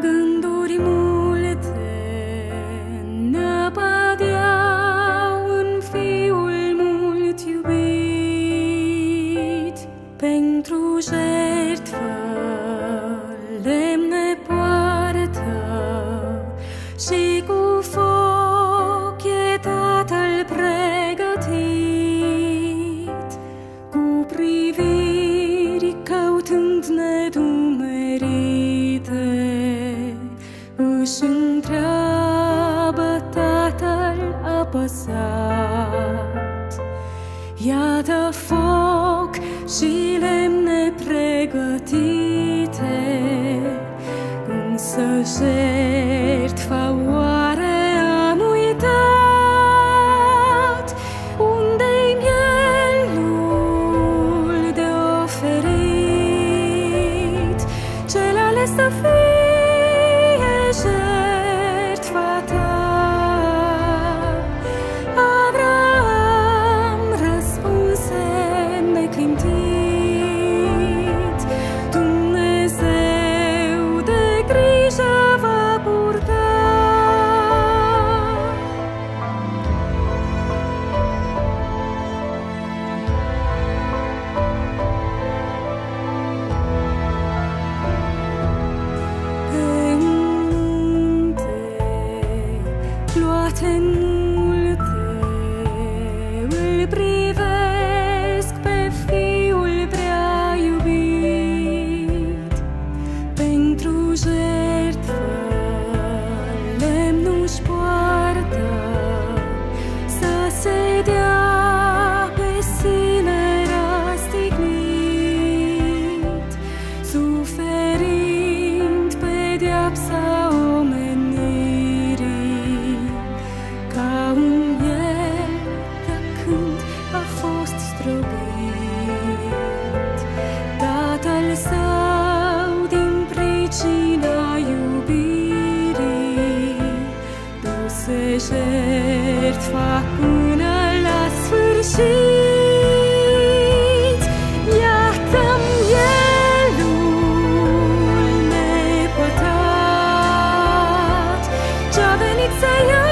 Gânduri multe năpădeau în fiul mult iubit. Pentru jertfă lemne poartă și își întreabă tatăl apăsat. Iată foc și lemne pregătite, însă jertfa oare am uitat? Unde-i mielul de oferit? Cel ales să fie pricina iubirii, Tu se jertfa până la sfârșit. Say yeah.